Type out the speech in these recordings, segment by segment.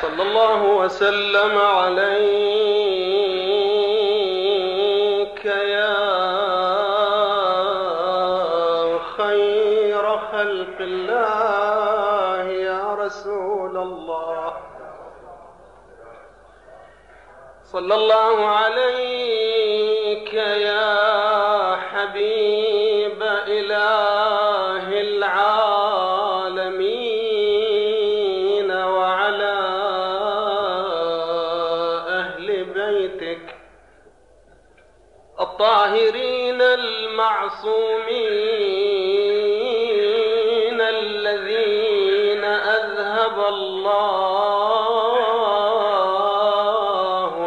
صلى الله وسلم عليك يا خير خلق الله يا رسول الله. صلى الله عليك المعصومين الذين أذهب الله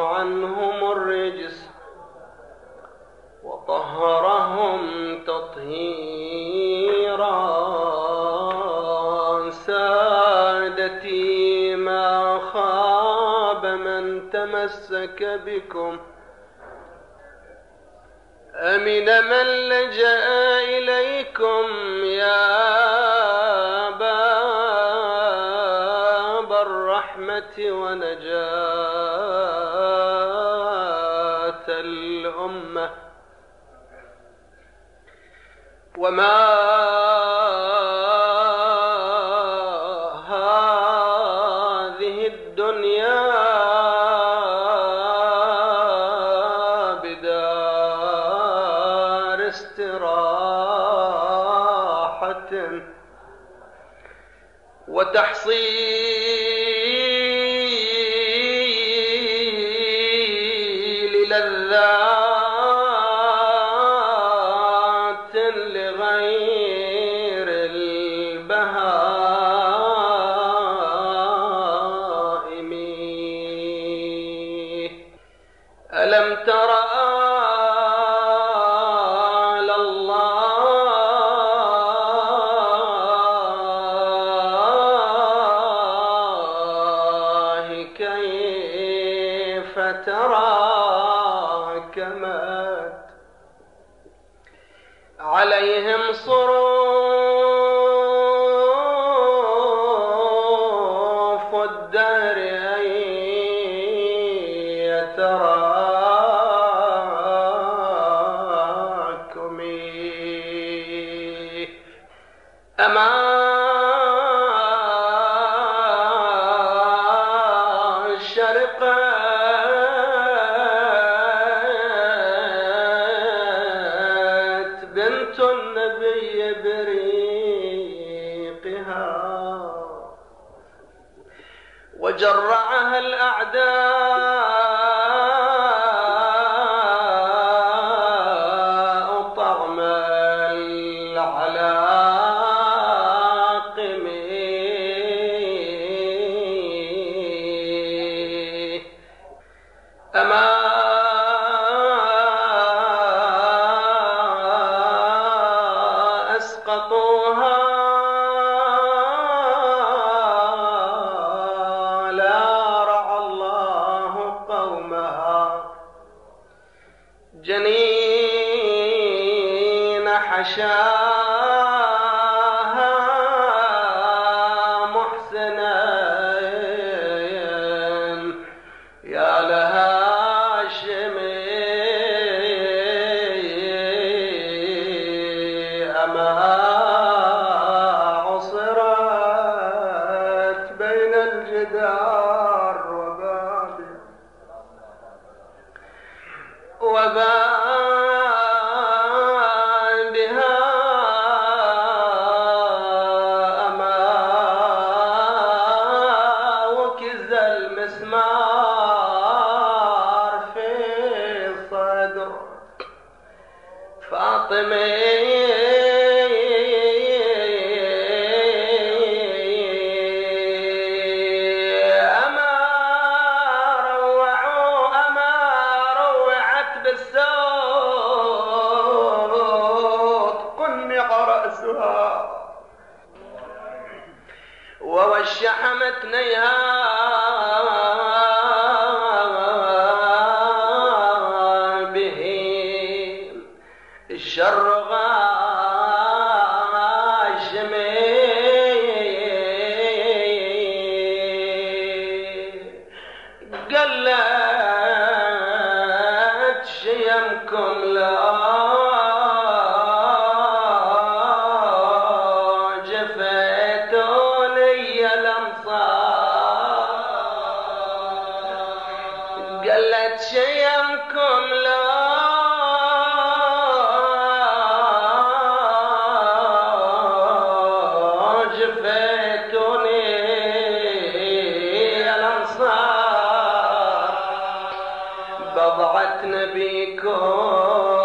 عنهم الرجس وطهرهم تطهيرا سادتي ما خاب من تمسك بكم أمن من لجأ إليكم يا باب الرحمة ونجاة الأمة. وما وتحصيل شرقت بنت النبي بريقها وجرعها الأعداء فاطمة بضعة نبيكم.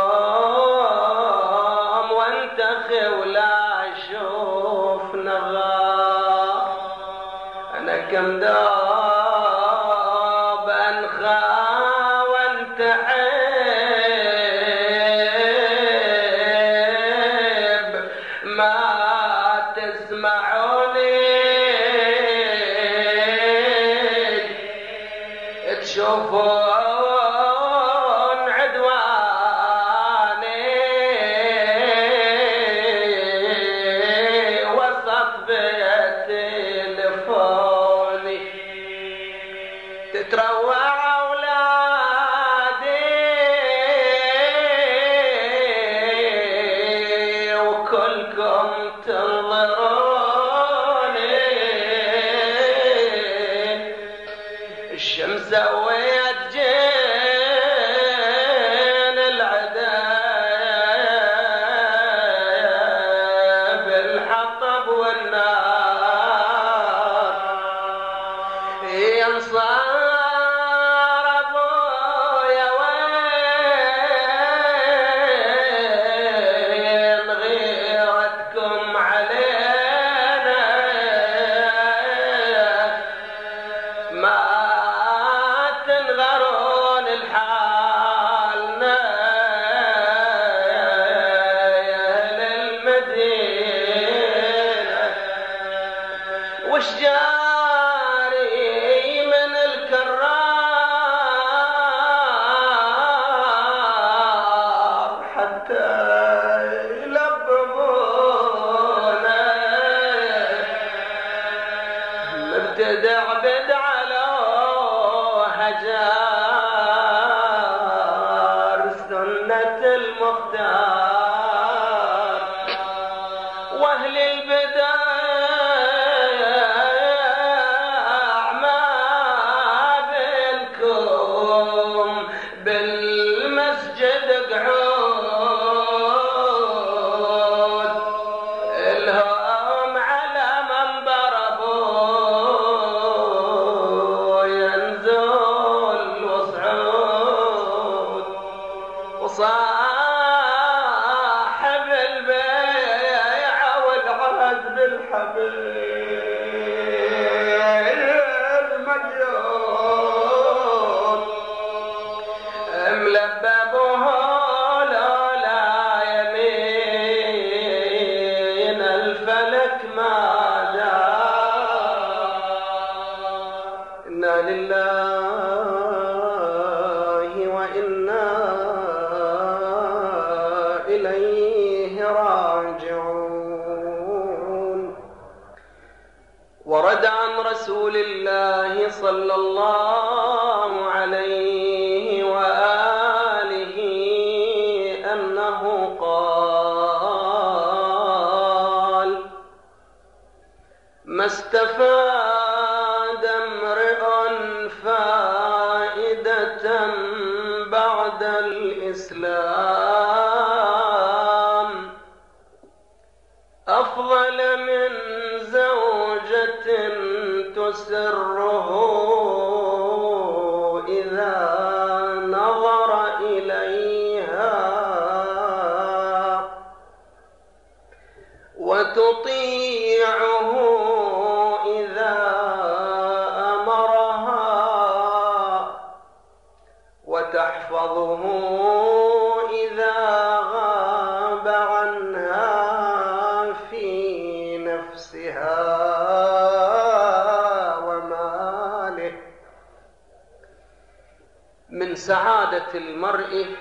من سعادة المرء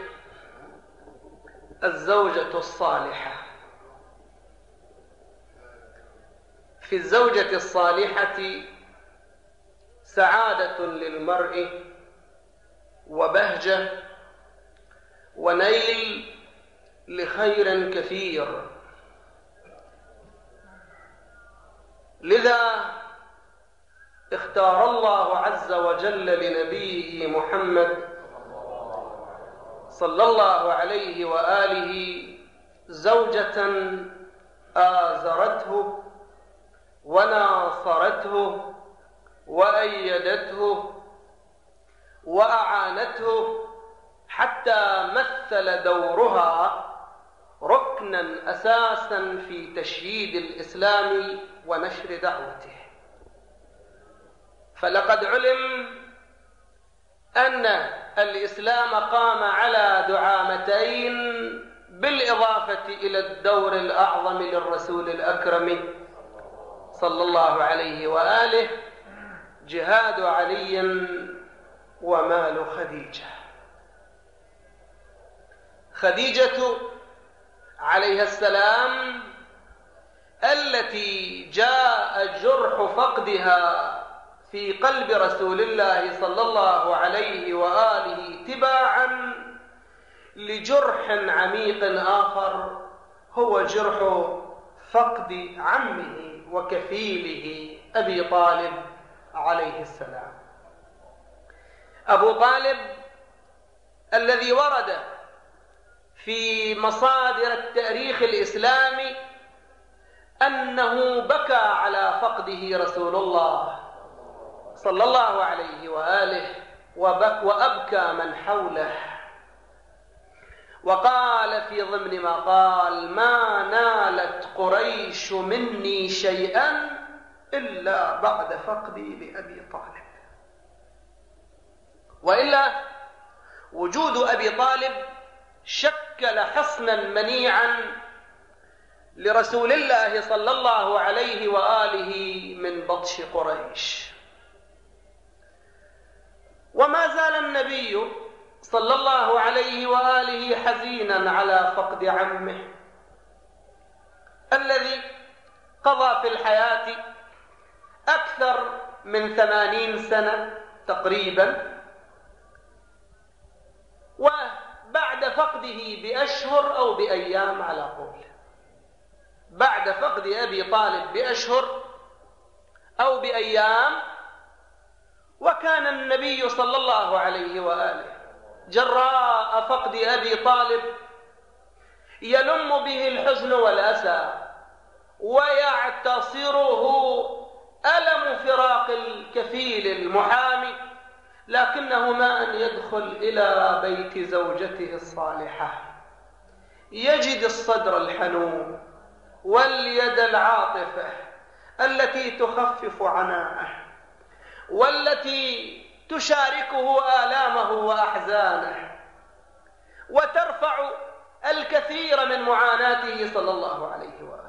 الزوجة الصالحة. في الزوجة الصالحة سعادة للمرء وبهجة ونيل لخير كثير. لذا اختار الله عز وجل لنبيه محمد صلى الله عليه وآله زوجة آزرته وناصرته وأيدته وأعانته حتى مثل دورها ركنا أساسا في تشييد الإسلام ونشر دعوته. فلقد علم أن الإسلام قام على دعامتين بالإضافة إلى الدور الأعظم للرسول الأكرم صلى الله عليه وآله جهاد علي ومال خديجة. خديجة عليها السلام التي جاء جرح فقدها في قلب رسول الله صلى الله عليه وآله تباعا لجرح عميق آخر هو جرح فقد عمه وكفيله أبي طالب عليه السلام. أبو طالب الذي ورد في مصادر التأريخ الإسلامي أنه بكى على فقده رسول الله. صلى الله عليه وآله وأبكى من حوله. وقال في ضمن ما قال ما نالت قريش مني شيئا إلا بعد فقدي لأبي طالب. وإلا وجود أبي طالب شكل حصنا منيعا لرسول الله صلى الله عليه وآله من بطش قريش. وما زال النبي صلى الله عليه وآله حزينا على فقد عمه الذي قضى في الحياة أكثر من ثمانين سنة تقريبا وبعد فقده بأشهر أو بأيام على قول. بعد فقد أبي طالب بأشهر أو بأيام وكان النبي صلى الله عليه وآله جراء فقد أبي طالب يلم به الحزن والأسى ويعتصره ألم فراق الكفيل المحامي لكنه ما أن يدخل إلى بيت زوجته الصالحة. يجد الصدر الحنون واليد العاطفة التي تخفف عناءه. والتي تشاركه آلامه وأحزانه وترفع الكثير من معاناته صلى الله عليه وآله.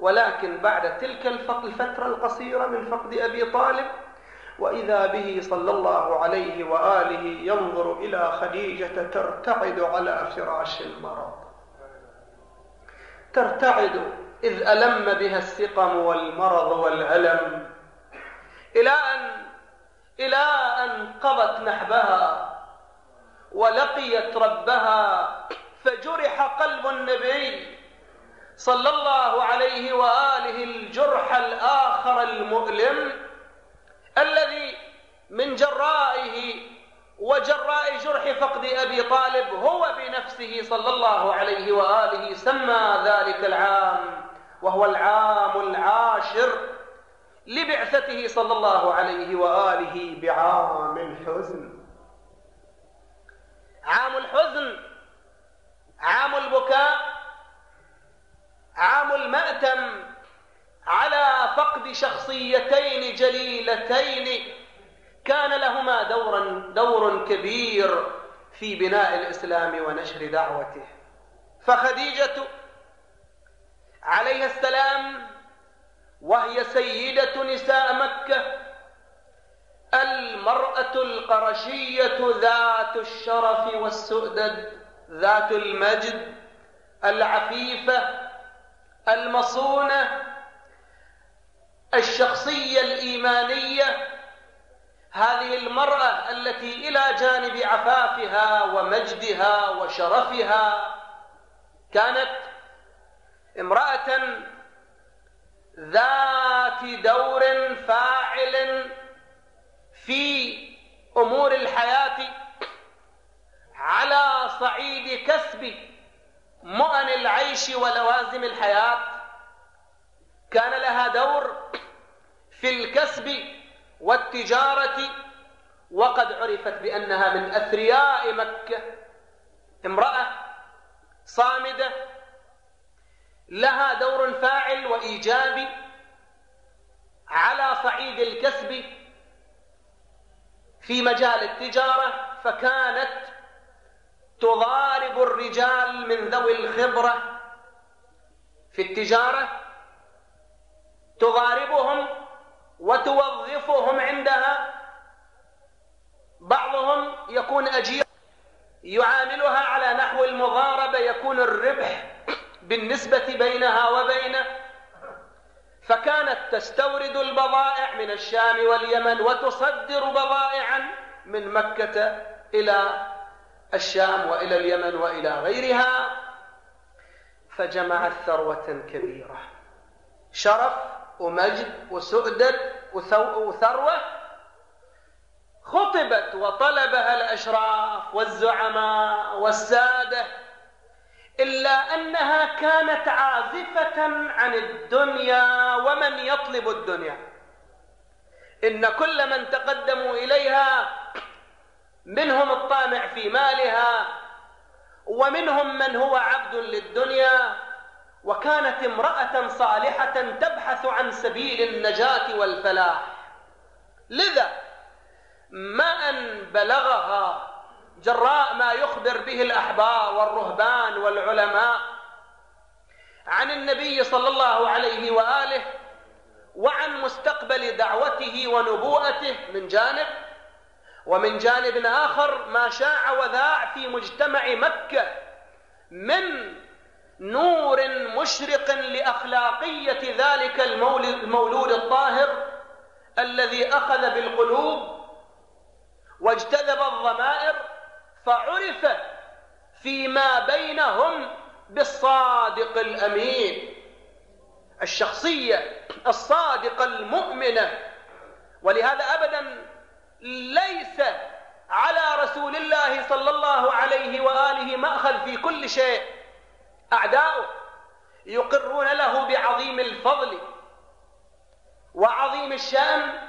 ولكن بعد تلك الفترة القصيرة من فقد أبي طالب وإذا به صلى الله عليه وآله ينظر إلى خديجة ترتعد على فراش المرض. ترتعد إذ ألم بها السقم والمرض والألم. إلى أن إلى أن قضت نحبها ولقيت ربها فجرح قلب النبي صلى الله عليه وآله الجرح الآخر المؤلم الذي من جرائه وجراء جرح فقد أبي طالب هو بنفسه صلى الله عليه وآله سمى ذلك العام وهو العام العاشر لبعثته صلى الله عليه وآله بعام الحزن. عام الحزن عام البكاء عام المأتم على فقد شخصيتين جليلتين. كان لهما دورا دور كبير في بناء الإسلام ونشر دعوته. فخديجة عليها السلام وهي سيدة نساء مكة المرأة القرشية ذات الشرف والسؤدد ذات المجد العفيفة المصونة الشخصية الإيمانية. هذه المرأة التي إلى جانب عفافها ومجدها وشرفها كانت امرأة ذات دور فاعل في أمور الحياة على صعيد كسب مؤن العيش ولوازم الحياة. كان لها دور في الكسب والتجارة وقد عرفت بأنها من أثرياء مكة. امرأة صامدة لها دور فاعل وإيجابي على صعيد الكسب في مجال التجارة فكانت تضارب الرجال من ذوي الخبرة في التجارة تضاربهم وتوظفهم عندها. بعضهم يكون أجير يعاملها على نحو المضاربة يكون الربح بالنسبة بينها وبينه فكانت تستورد البضائع من الشام واليمن وتصدر بضائعا من مكة إلى الشام وإلى اليمن وإلى غيرها فجمعت ثروة كبيرة. شرف ومجد وسؤدد وثروة خطبت وطلبها الأشراف والزعماء والسادة إلا أنها كانت عازفة عن الدنيا ومن يطلب الدنيا. إن كل من تقدموا إليها منهم الطامع في مالها ومنهم من هو عبد للدنيا وكانت امرأة صالحة تبحث عن سبيل النجاة والفلاح. لذا ما أن بلغها جراء ما يخبر به الأحبار والرهبان والعلماء عن النبي صلى الله عليه وآله وعن مستقبل دعوته ونبوءته من جانب ومن جانب آخر ما شاع وذاع في مجتمع مكة من نور مشرق لأخلاقية ذلك المولود الطاهر الذي أخذ بالقلوب واجتذب الضمائر فعرف فيما بينهم بالصادق الأمين. الشخصية الصادقة المؤمنة. ولهذا أبدا ليس على رسول الله صلى الله عليه وآله مأخذ في كل شيء. أعداؤه يقرون له بعظيم الفضل وعظيم الشأن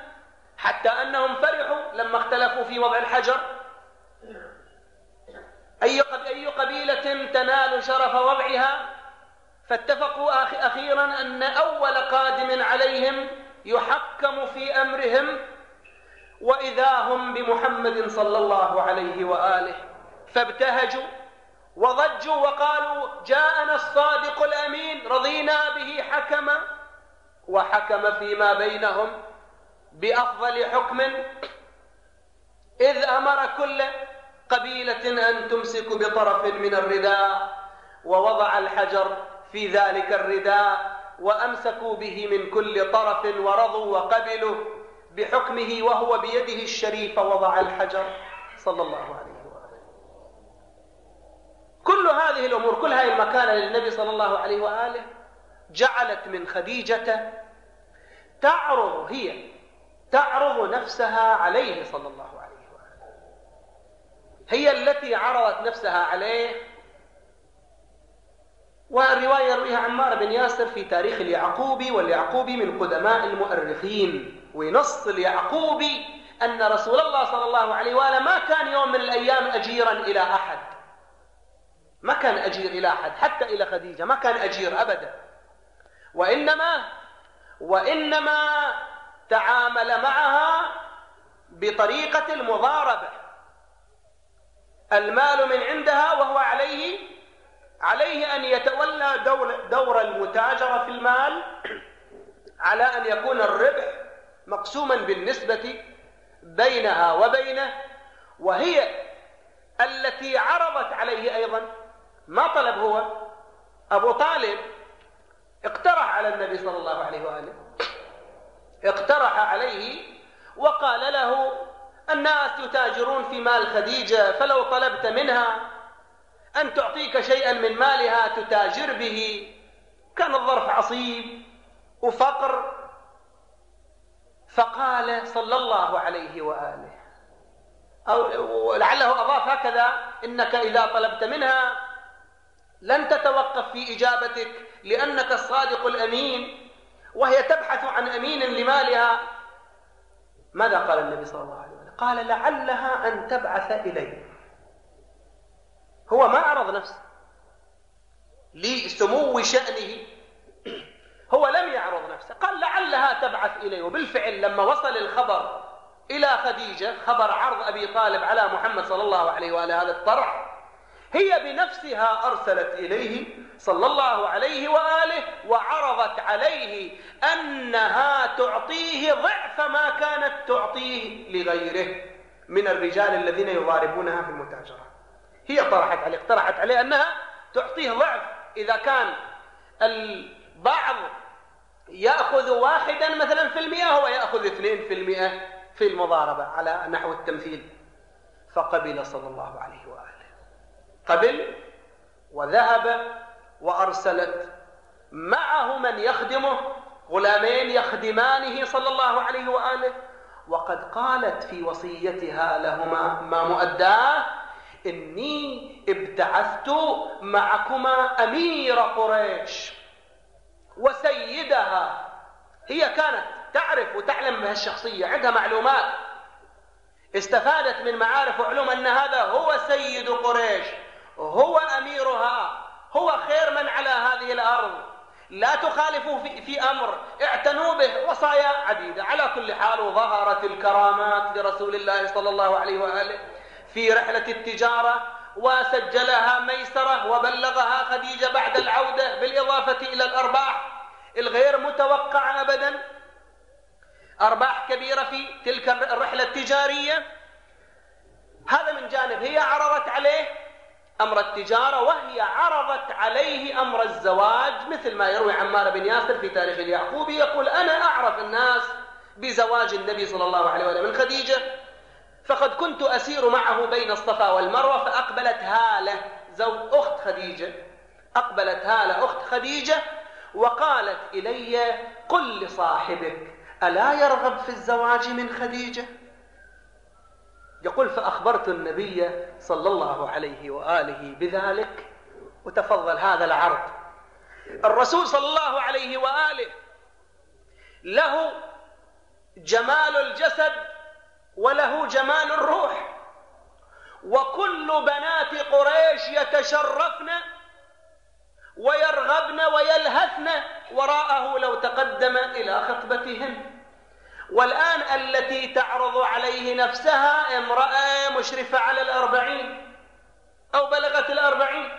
حتى أنهم فرحوا لما اختلفوا في وضع الحجر. أي أي قبيلة تنال شرف وضعها؟ فاتفقوا أخيرا أن أول قادم عليهم يحكم في أمرهم وإذا هم بمحمد صلى الله عليه وآله. فابتهجوا وضجوا وقالوا جاءنا الصادق الأمين رضينا به حكما وحكم فيما بينهم بأفضل حكم. إذ أمر كل قبيلة أن تمسك بطرف من الرداء ووضع الحجر في ذلك الرداء وأمسكوا به من كل طرف ورضوا وقبلوا بحكمه وهو بيده الشريفة وضع الحجر. صلى الله عليه وآله. كل هذه الأمور كل هذه المكانة للنبي صلى الله عليه وآله جعلت من خديجة تعرض هي تعرض نفسها عليه صلى الله عليه وآله. هي التي عرضت نفسها عليه. والرواية يرويها عمار بن ياسر في تاريخ اليعقوبي واليعقوبي من قدماء المؤرخين. وينص اليعقوبي أن رسول الله صلى الله عليه وآله ما كان يوم من الأيام أجيرا إلى أحد. ما كان أجير إلى أحد حتى إلى خديجة. ما كان أجير أبدا. وإنما وإنما تعامل معها بطريقة المضاربة. المال من عندها وهو عليه عليه أن يتولى دور, دور المتاجرة في المال على أن يكون الربح مقسوما بالنسبة بينها وبينه وهي التي عرضت عليه أيضا ما طلب هو. أبو طالب اقترح على النبي صلى الله عليه وآله اقترح عليه وقال له الناس يتاجرون في مال خديجة فلو طلبت منها أن تعطيك شيئا من مالها تتاجر به. كان الظرف عصيب وفقر. فقال صلى الله عليه وآله أو لعله أضاف هكذا إنك إذا طلبت منها لن تتوقف في إجابتك لأنك الصادق الأمين وهي تبحث عن أمين لمالها. ماذا قال النبي صلى الله عليه وسلم؟ قال لعلها أن تبعث إلي. هو ما عرض نفسه لسمو شأنه. هو لم يعرض نفسه. قال لعلها تبعث إليه وبالفعل لما وصل الخبر إلى خديجة خبر عرض أبي طالب على محمد صلى الله عليه وآله. هذا الطرح هي بنفسها أرسلت إليه. صلى الله عليه وآله وعرضت عليه أنها تعطيه ضعف ما كانت تعطيه لغيره من الرجال الذين يضاربونها في المتاجرة. هي طرحت عليه اقترحت عليه أنها تعطيه ضعف إذا كان البعض يأخذ واحدا مثلا في المئة هو يأخذ اثنين في المئة في المضاربة على نحو التمثيل. فقبل صلى الله عليه وآله. قبل وذهب وأرسلت. معه من يخدمه؟ غلامين يخدمانه صلى الله عليه وآله. وقد قالت في وصيتها لهما ما مؤداه؟ إني ابتعثت معكما أمير قريش. وسيدها. هي كانت تعرف وتعلم بهالشخصية عندها معلومات. استفادت من معارف وعلوم أن هذا هو سيد قريش هو أميرها. هو خير من على هذه الأرض. لا تخالفوا في, في أمر. اعتنوا به. وصايا عديدة. على كل حال وظهرت الكرامات لرسول الله صلى الله عليه وآله في رحلة التجارة وسجلها ميسرة وبلغها خديجة بعد العودة بالإضافة إلى الأرباح الغير متوقعة أبدا. أرباح كبيرة في تلك الرحلة التجارية. هذا من جانب. هي عرضت عليه أمر التجارة وهي عرضت عليه أمر الزواج مثل ما يروي عمار بن ياسر في تاريخ اليعقوبي يقول أنا أعرف الناس بزواج النبي صلى الله عليه وسلم من خديجة فقد كنت أسير معه بين الصفا والمروة فأقبلت هالة زوج أخت خديجة أقبلت هالة أخت خديجة وقالت إلي قل لصاحبك ألا يرغب في الزواج من خديجة؟ يقول فأخبرت النبي صلى الله عليه وآله بذلك وتفضل هذا العرض. الرسول صلى الله عليه وآله له جمال الجسد وله جمال الروح وكل بنات قريش يتشرفن ويرغبن ويلهثن وراءه لو تقدم إلى خطبتهن. والآن التي تعرض عليه نفسها امرأة مشرفة على الأربعين أو بلغت الأربعين.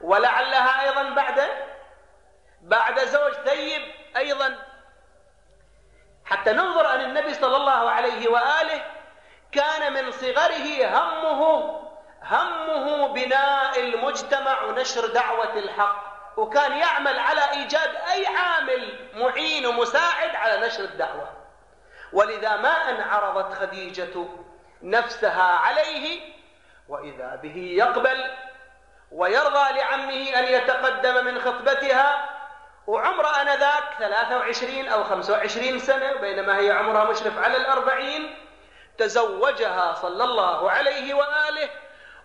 ولعلها أيضا بعد بعد زوج ثيب أيضا. حتى ننظر أن النبي صلى الله عليه وآله كان من صغره همه همه بناء المجتمع ونشر دعوة الحق. وكان يعمل على إيجاد أي عامل معين ومساعد على نشر الدعوة. ولذا ما أن عرضت خديجة نفسها عليه وإذا به يقبل ويرضى لعمه أن يتقدم من خطبتها وعمر أنذاك 23 أو 25 سنة بينما هي عمرها مشرف على الأربعين تزوجها صلى الله عليه وآله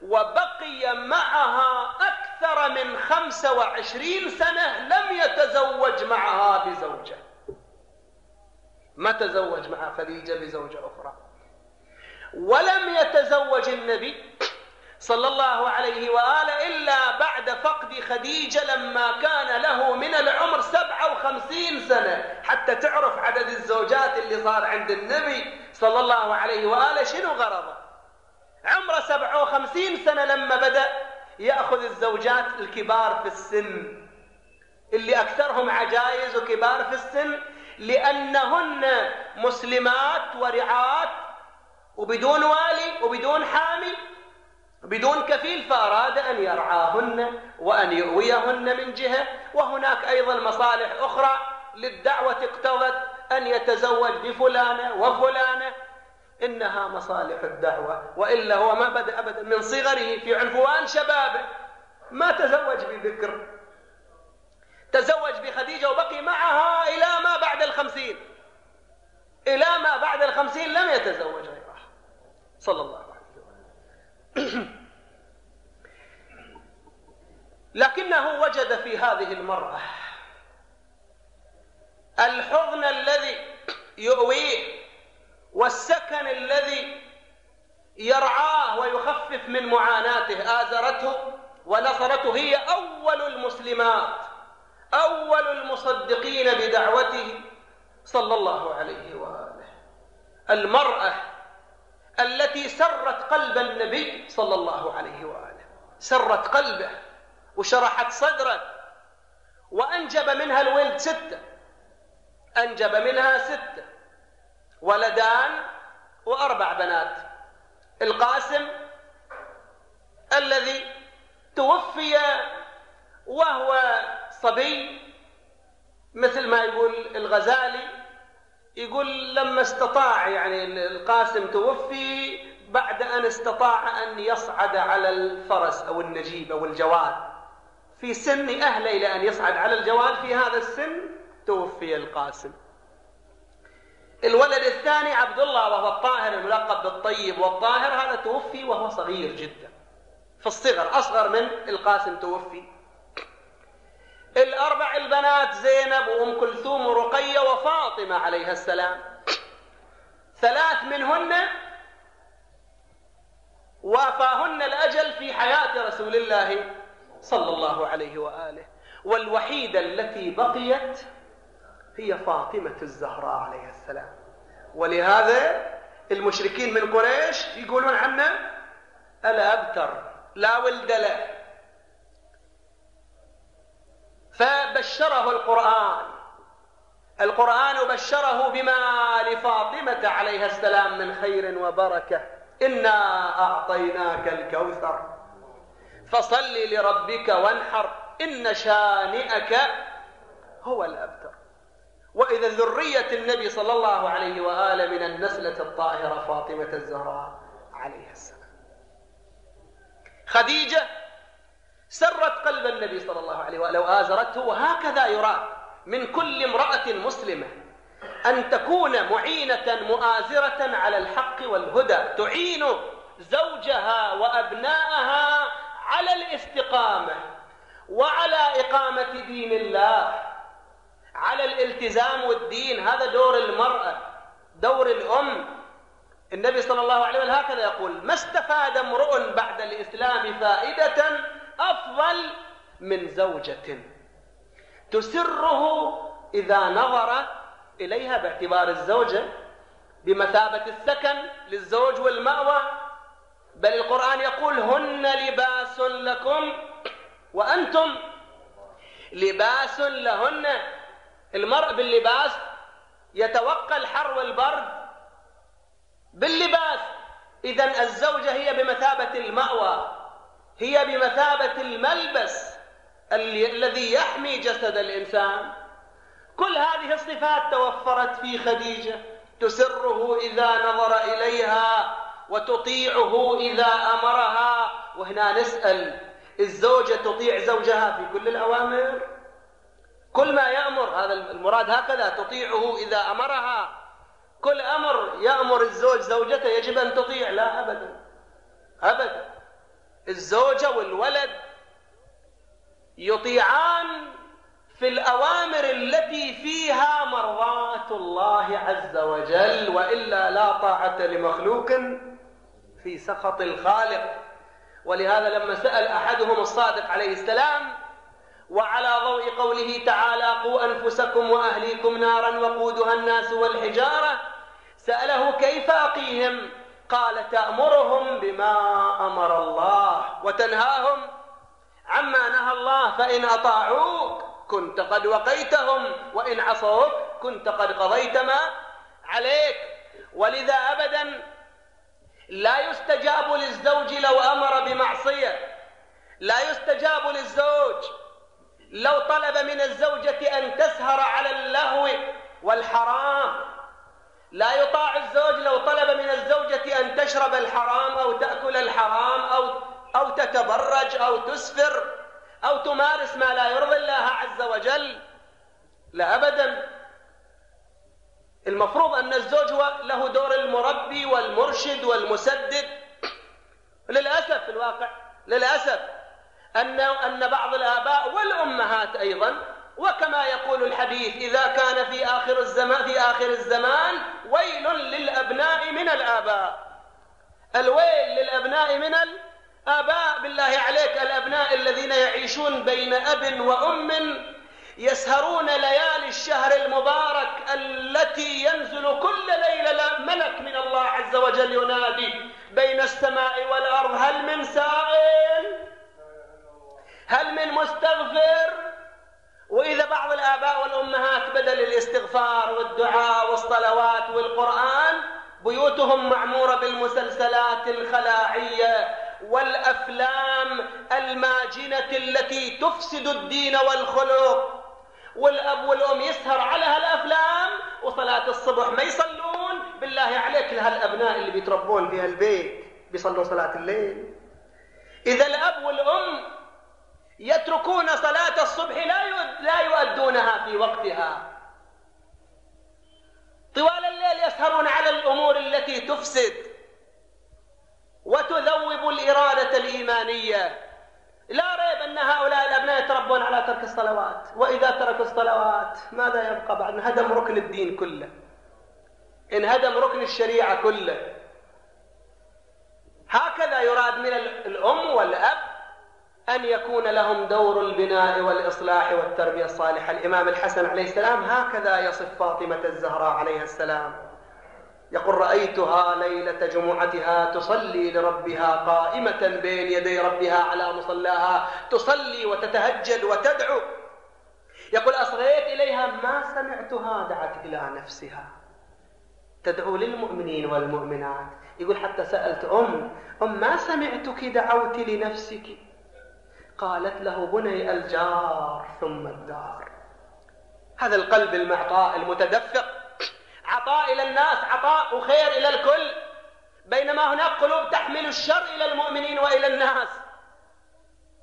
وبقي معها أكثر من خمسة وعشرين سنة لم يتزوج معها بزوجة. ما تزوج مع خديجة بزوجة أخرى. ولم يتزوج النبي صلى الله عليه وآله إلا بعد فقد خديجة لما كان له من العمر سبعة وخمسين سنة. حتى تعرف عدد الزوجات اللي صار عند النبي صلى الله عليه وآله شنو غرضه؟ عمره سبعة وخمسين سنة لما بدأ يأخذ الزوجات الكبار في السن. اللي أكثرهم عجائز وكبار في السن لأنهن مسلمات ورعات وبدون والي وبدون حامي بدون كفيل فأراد أن يرعاهن وأن يؤويهن من جهة. وهناك أيضا مصالح أخرى للدعوة اقتضت أن يتزوج بفلانة وفلانة. إنها مصالح الدعوة وإلا هو ما بدأ أبدا من صغره في عنفوان شبابه. ما تزوج بذكر تزوج بخديجة وبقي معها إلى ما بعد الخمسين. إلى ما بعد الخمسين لم يتزوج غيرها صلى الله عليه وسلم. لكنه وجد في هذه المرأة الحضن الذي يؤويه والسكن الذي يرعاه ويخفف من معاناته آزرته ونصرته هي أول المسلمات أول المصدقين بدعوته صلى الله عليه وآله. المرأة التي سرت قلب النبي صلى الله عليه وآله. سرت قلبه وشرحت صدره وأنجب منها الولد ستة. أنجب منها ستة. ولدان وأربع بنات. القاسم الذي توفي وهو صبي مثل ما يقول الغزالي يقول لما استطاع يعني القاسم توفي بعد أن استطاع أن يصعد على الفرس أو النجيب أو الجواد. في سن أهله إلى أن يصعد على الجواد في هذا السن توفي القاسم. الولد الثاني عبد الله وهو الطاهر الملقب بالطيب والطاهر هذا توفي وهو صغير جدا. في الصغر أصغر من القاسم توفي. الأربع البنات زينب وأم كلثوم ورقية وفاطمة عليها السلام. ثلاث منهن وافاهن الأجل في حياة رسول الله صلى الله عليه وآله والوحيدة التي بقيت هي فاطمة الزهراء عليها السلام. ولهذا المشركين من قريش يقولون عنه الأبتر لا ولد له. فبشره القرآن. القرآن بشره بما لفاطمة عليها السلام من خير وبركة. إنا أعطيناك الكوثر فصل لربك وانحر إن شانئك هو الأبتر. وإذا ذرية النبي صلى الله عليه وآله من النسلة الطاهرة فاطمة الزهراء عليها السلام. خديجة سرت قلب النبي صلى الله عليه وآله وآزرته وهكذا يراد من كل امرأة مسلمة أن تكون معينة مؤازرة على الحق والهدى تعين زوجها وأبناءها على الاستقامة وعلى إقامة دين الله. على الالتزام والدين هذا دور المرأة دور الأم. النبي صلى الله عليه وسلم هكذا يقول ما استفاد امرؤ بعد الإسلام فائدة أفضل من زوجة. تسره إذا نظر إليها باعتبار الزوجة بمثابة السكن للزوج والمأوى. بل القرآن يقول هن لباس لكم وأنتم لباس لهن المرء باللباس يتوقى الحر والبرد باللباس. إذا الزوجة هي بمثابة المأوى هي بمثابة الملبس الذي يحمي جسد الإنسان. كل هذه الصفات توفرت في خديجة تسره إذا نظر إليها وتطيعه إذا أمرها. وهنا نسأل الزوجة تطيع زوجها في كل الأوامر؟ كل ما يأمر هذا المراد هكذا تطيعه إذا أمرها. كل أمر يأمر الزوج زوجته يجب أن تطيع. لا أبدا. أبدا. الزوجة والولد يطيعان في الأوامر التي فيها مرضاة الله عز وجل وإلا لا طاعة لمخلوق في سخط الخالق. ولهذا لما سأل أحدهم الصادق عليه السلام وعلى ضوء قوله تعالى قوا أنفسكم وأهليكم نارا وقودها الناس والحجارة. سأله كيف أقيهم؟ قال تأمرهم بما أمر الله وتنهاهم عما نهى الله فإن أطاعوك كنت قد وقيتهم وإن عصوك كنت قد قضيت ما عليك. ولذا أبدا لا يستجاب للزوج لو أمر بمعصية لا يستجاب للزوج لو طلب من الزوجة أن تسهر على اللهو والحرام. لا يطاع الزوج لو طلب من الزوجة أن تشرب الحرام أو تأكل الحرام أو, أو تتبرج أو تسفر أو تمارس ما لا يرضي الله عز وجل. لا أبدا. المفروض أن الزوج هو له دور المربي والمرشد والمسدد. للأسف في الواقع للأسف أن أن بعض الآباء والأمهات أيضا وكما يقول الحديث إذا كان في آخر الزمان في آخر الزمان ويل للأبناء من الآباء. الويل للأبناء من الآباء. بالله عليك الأبناء الذين يعيشون بين أب وأم يسهرون ليالي الشهر المبارك التي ينزل كل ليلة ملك من الله عز وجل ينادي بين السماء والأرض هل من سائل؟ هل من مستغفر؟ وإذا بعض الآباء والأمهات بدل الاستغفار والدعاء والصلوات والقرآن بيوتهم معمورة بالمسلسلات الخلاعية والأفلام الماجنة التي تفسد الدين والخلق. والأب والأم يسهر على هالأفلام وصلاة الصبح ما يصلون. بالله عليك لهالأبناء اللي بيتربون في هالبيت بيصلوا صلاة الليل. إذا الأب والأم يتركون صلاة الصبح لا لا يؤدونها في وقتها. طوال الليل يسهرون على الأمور التي تفسد وتذوب الإرادة الإيمانية. لا ريب أن هؤلاء الأبناء يتربون على ترك الصلوات. وإذا تركوا الصلوات ماذا يبقى بعد؟ انهدم ركن الدين كله. انهدم ركن الشريعة كله. هكذا يراد من الأم والأب أن يكون لهم دور البناء والإصلاح والتربية الصالحة. الإمام الحسن عليه السلام هكذا يصف فاطمة الزهراء عليه السلام. يقول رأيتها ليلة جمعتها تصلي لربها قائمة بين يدي ربها على مصلاها. تصلي وتتهجد وتدعو. يقول أصغيت إليها ما سمعتها دعت إلى نفسها. تدعو للمؤمنين والمؤمنات. يقول حتى سألت أم أم ما سمعتك دعوت لنفسك؟ قالت له بني الجار ثم الدار. هذا القلب المعطاء المتدفق. عطاء إلى الناس عطاء وخير إلى الكل. بينما هناك قلوب تحمل الشر إلى المؤمنين وإلى الناس.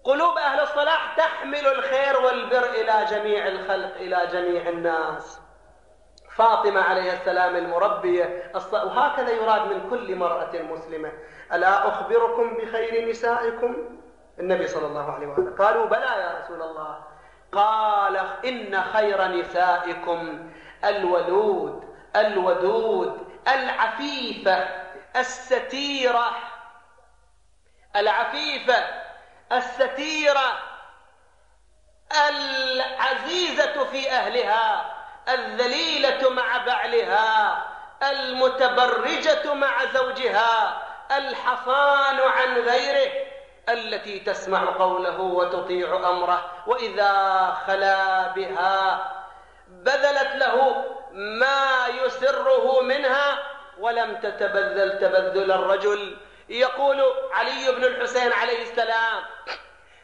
قلوب أهل الصلاح تحمل الخير والبر إلى جميع الخلق إلى جميع الناس. فاطمة عليه السلام المربية وهكذا يراد من كل مرأة مسلمة. ألا أخبركم بخير نسائكم؟ النبي صلى الله عليه وسلم. قالوا بلى يا رسول الله. قال إن خير نسائكم الولود الودود العفيفة الستيرة. العفيفة الستيرة. العزيزة في أهلها الذليلة مع بعلها المتبرجة مع زوجها الحصان عن غيره. التي تسمع قوله وتطيع أمره وإذا خلا بها بذلت له ما يسره منها ولم تتبذل تبذل الرجل. يقول علي بن الحسين عليه السلام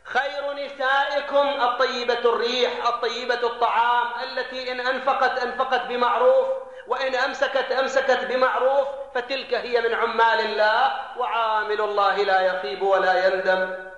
خير نسائكم الطيبة الريح الطيبة الطعام التي إن أنفقت أنفقت بمعروف وإن أمسكت أمسكت بمعروف فتلك هي من عمال الله وعامل الله لا يخيب ولا يندم.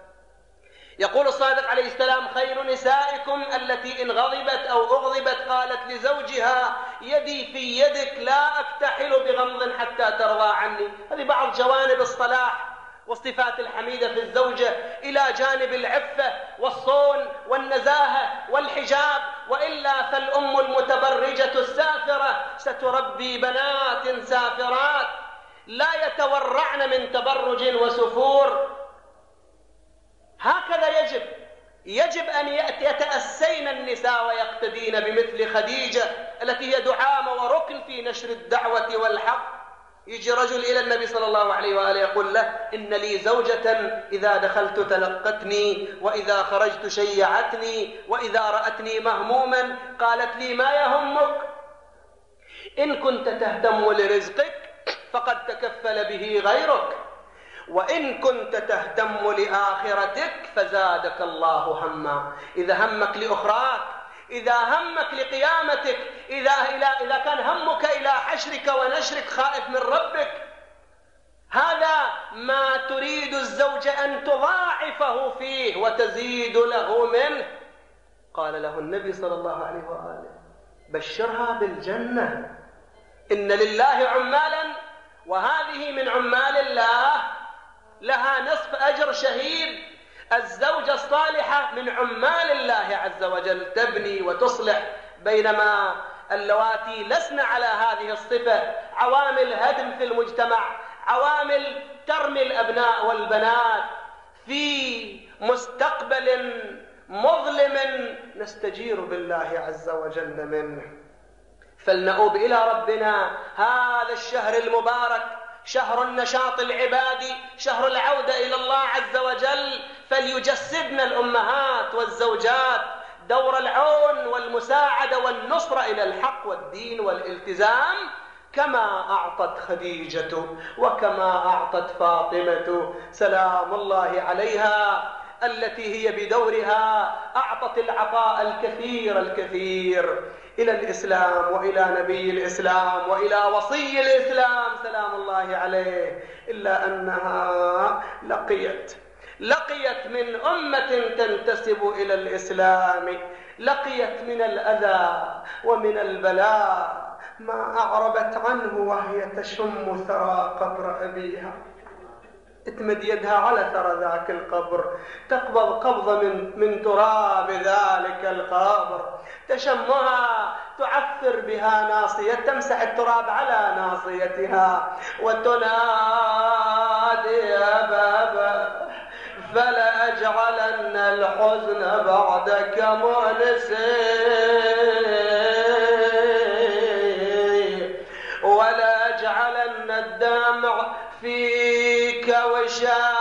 يقول الصادق عليه السلام خير نسائكم التي إن غضبت أو أغضبت قالت لزوجها يدي في يدك لا أكتحل بغمض حتى ترضى عني. هذه بعض جوانب الصلاح. والصفات الحميدة في الزوجة إلى جانب العفة والصون والنزاهة والحجاب وإلا فالأم المتبرجة السافرة ستربي بنات سافرات لا يتورعن من تبرج وسفور. هكذا يجب يجب أن يتأسين النساء ويقتدين بمثل خديجة التي هي دعامة وركن في نشر الدعوة والحق. يجي رجل إلى النبي صلى الله عليه وآله يقول له إن لي زوجة إذا دخلت تلقتني وإذا خرجت شيعتني وإذا رأتني مهموما قالت لي ما يهمك؟ إن كنت تهتم لرزقك فقد تكفل به غيرك وإن كنت تهتم لآخرتك فزادك الله هما. إذا همك لأخراك إذا همك لقيامتك إذا, إذا, كان همك إلى حشرك ونشرك خائف من ربك هذا ما تريد الزوج أن تضاعفه فيه وتزيد له منه. قال له النبي صلى الله عليه وآله بشرها بالجنة. إن لله عمالا وهذه من عمال الله لها نصف أجر شهيد الزوجة الصالحة من عمال الله عز وجل تبني وتصلح بينما اللواتي لسن على هذه الصفة عوامل هدم في المجتمع عوامل ترمي الأبناء والبنات. في مستقبل مظلم نستجير بالله عز وجل منه. فلنؤوب إلى ربنا هذا الشهر المبارك شهر النشاط العبادي شهر العودة إلى الله عز وجل فليجسدنا الأمهات والزوجات دور العون والمساعدة والنصرة إلى الحق والدين والالتزام كما أعطت خديجة وكما أعطت فاطمة. سلام الله عليها. التي هي بدورها أعطت العطاء الكثير الكثير إلى الإسلام وإلى نبي الإسلام وإلى وصي الإسلام. سلام الله عليه. إلا أنها لقيت لقيت من أمة تنتسب إلى الإسلام لقيت من الأذى ومن البلاء ما أعربت عنه وهي تشم ثرى قبر أبيها. تمد يدها على ثرى ذاك القبر تقبض قبضة من, من تراب ذلك القبر. تشمها تعفر بها ناصية تمسح التراب على ناصيتها. وتنادي يا بابا فلا أجعلن الحزن بعدك مؤنسي ولا أجعلن الدمع فيك وشاحيا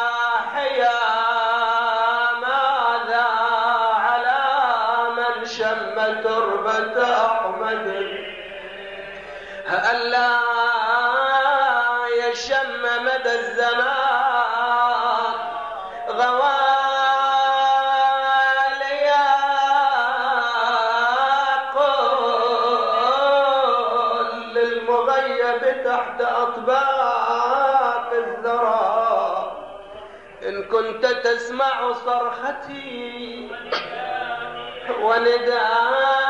صرختي وندايا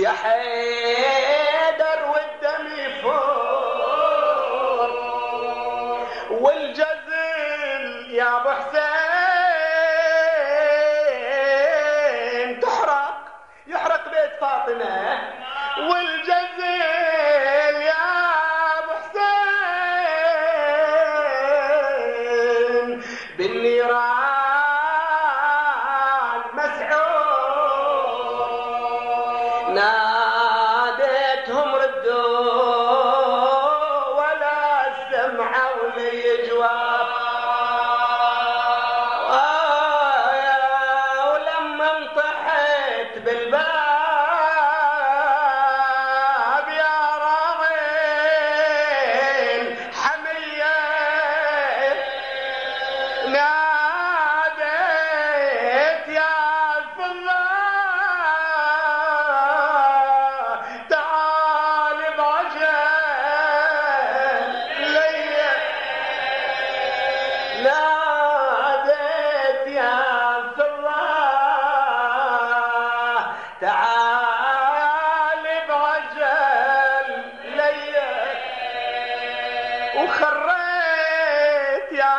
يا حيدر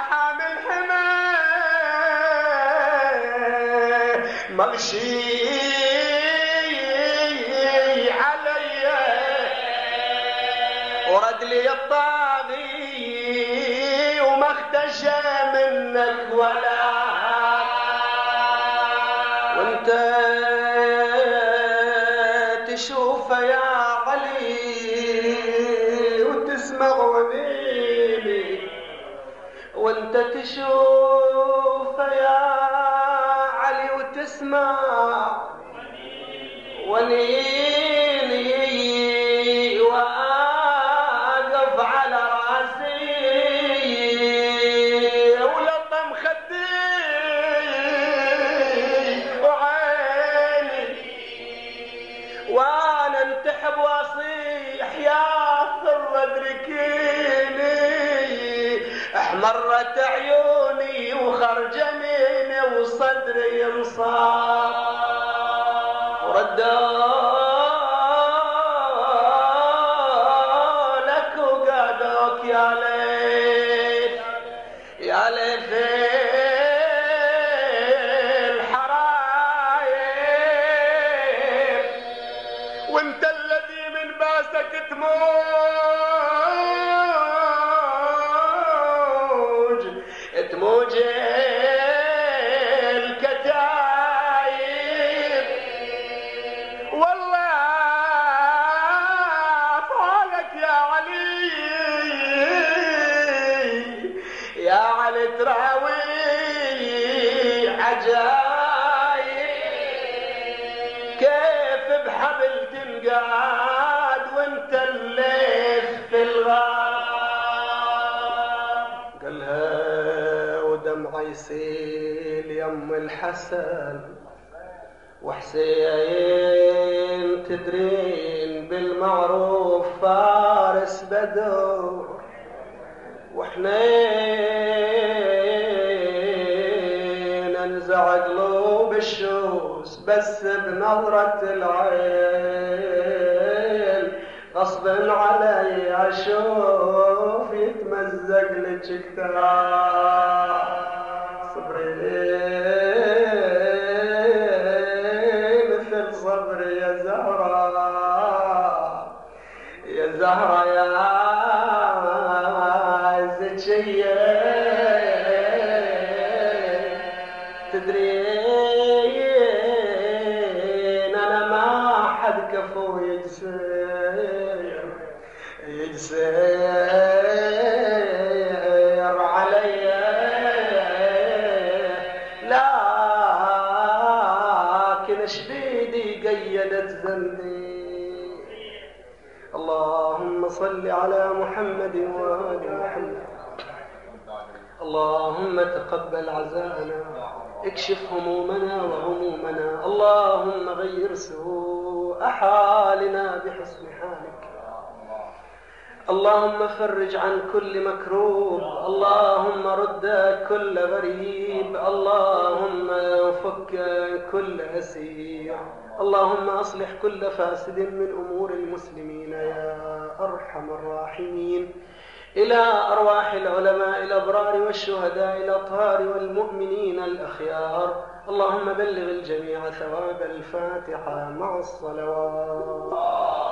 حامل حمى مغشي الذي من باسك تموج الحسن وحسين تدرين بالمعروف فارس بدر وحنين انزع قلوب الشوس بس بنظرة العين غصب علي أشوف يتمزق لك كتاب تدرين أنا ما حد كفو يجسر يجسر علي. لكن شبيدي قيدت ذنبي. اللهم صل على محمد وآل محمد. اللهم تقبل عزاءنا. اكشف همومنا وهمومنا اللهم غير سوء حالنا بحسن حالك. اللهم فرج عن كل مكروب. اللهم رد كل غريب. اللهم فك كل أسير. اللهم أصلح كل فاسد من أمور المسلمين يا أرحم الراحمين. إلى أرواح العلماء الأبرار والشهداء الأطهار والمؤمنين الأخيار. اللهم بلغ الجميع ثواب الفاتحة مع الصلوات.